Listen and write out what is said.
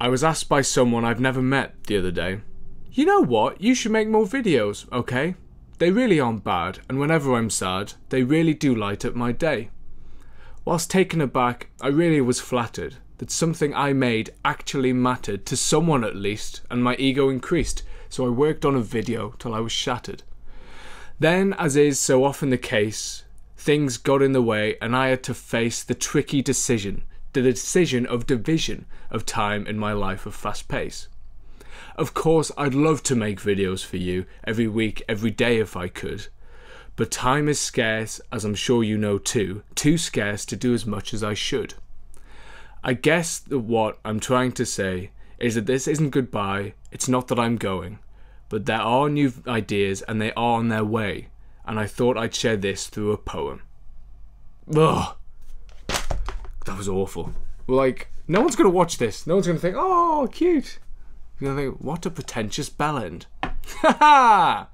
I was asked by someone I've never met the other day, you know what, you should make more videos, okay? They really aren't bad, and whenever I'm sad, they really do light up my day. Whilst taken aback, I really was flattered that something I made actually mattered to someone at least, and my ego increased, so I worked on a video till I was shattered. Then, as is so often the case, things got in the way, and I had to face the tricky decision the decision of division of time in my life of fast pace. Of course, I'd love to make videos for you every week, every day if I could. But time is scarce, as I'm sure you know too, too scarce to do as much as I should. I guess that what I'm trying to say is that this isn't goodbye, it's not that I'm going, but there are new ideas and they are on their way, and I thought I'd share this through a poem. Ugh. That was awful. Like, no one's gonna watch this. No one's gonna think, oh, cute. You're gonna think, what a pretentious bellend. Ha ha!